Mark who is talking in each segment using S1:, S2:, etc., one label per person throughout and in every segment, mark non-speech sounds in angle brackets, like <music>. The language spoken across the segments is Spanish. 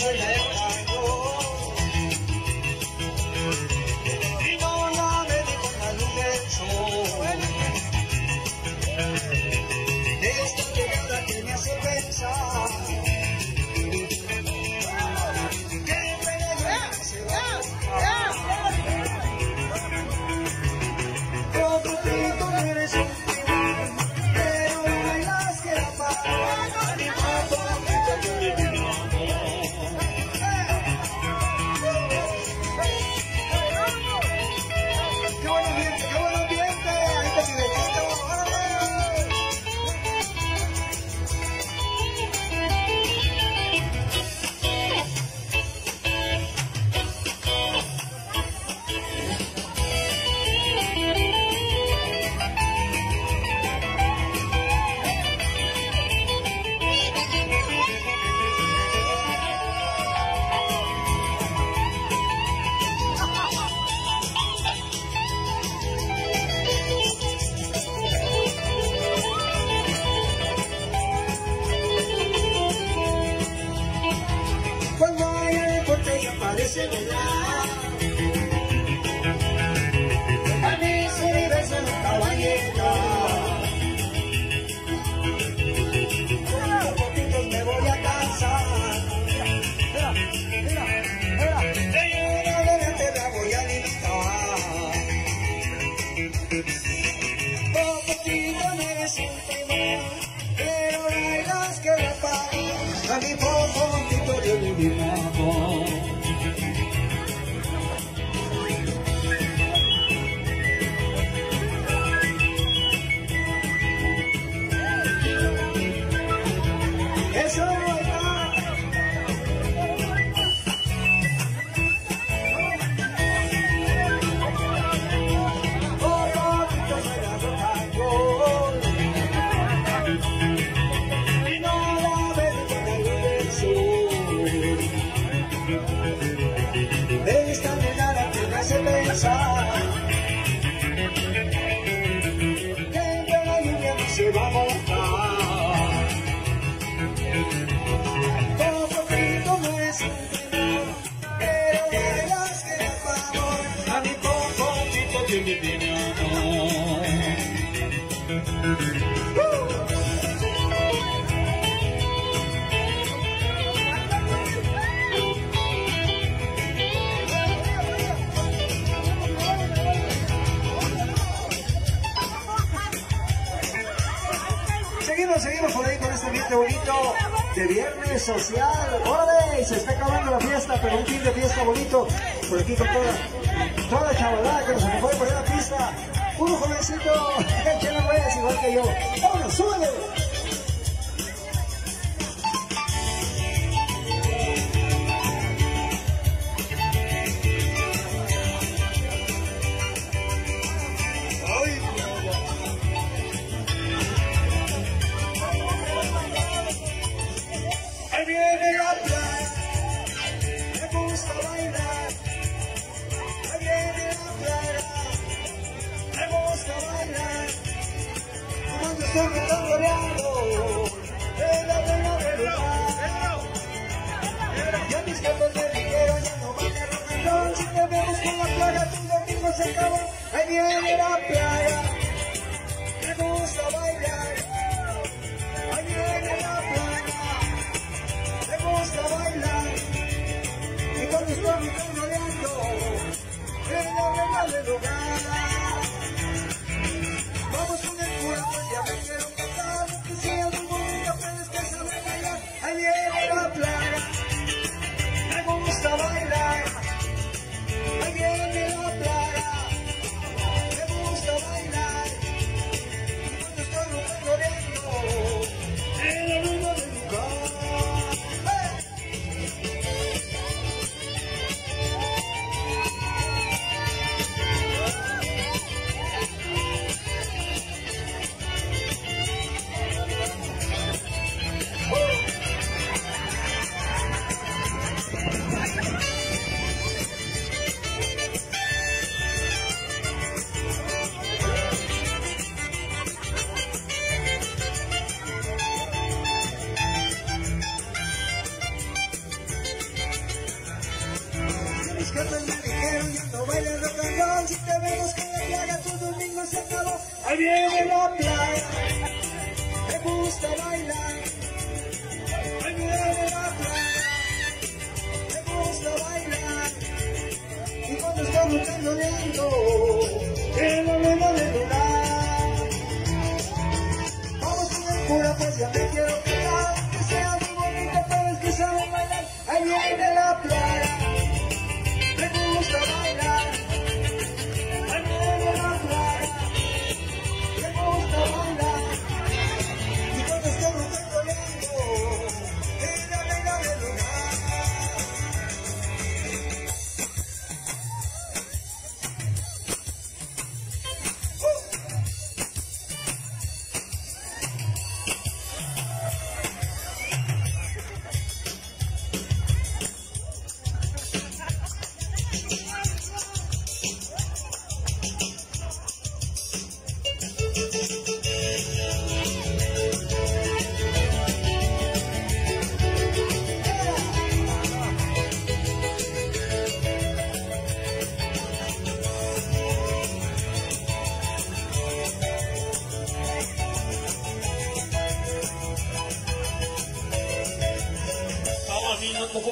S1: mulher. aparecen en la seguimos por ahí con este ambiente bonito de viernes social. ¡Órale! Se está acabando la fiesta, pero un fin de fiesta bonito. Por aquí con toda, toda la chavalada que nos fue por la pista. Uno jovencito, <laughs> échale pues, igual que yo. ¡Vámonos, súbele! viene la playa, me gusta bailar. Piernas me dijeron ya no bailes rock and roll. Si te vemos con la playa, tu domingo se acabó. Ahí viene la playa, me gusta bailar. Ahí viene la playa, me gusta bailar. Y cuando estamos candoleando, en la luna de lunar. Vamos con el cura, pues ya me quiero quedar. Que sea muy bonito, pero es que saben bailar. Ahí viene la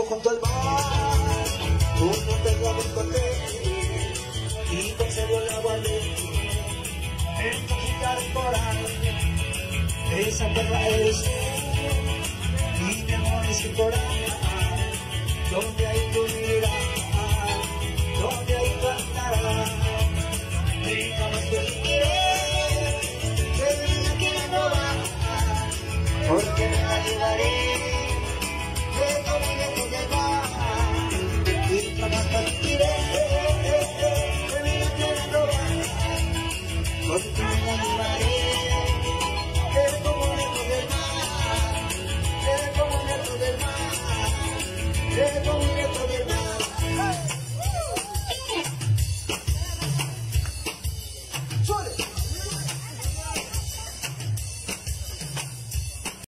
S2: junto al mar, tú no te la encontré y con serio la guardé en coral. Esa perra eres tú mi amor es el donde hay tu mirada, donde hay tu andar, diré, que de que va, porque me la.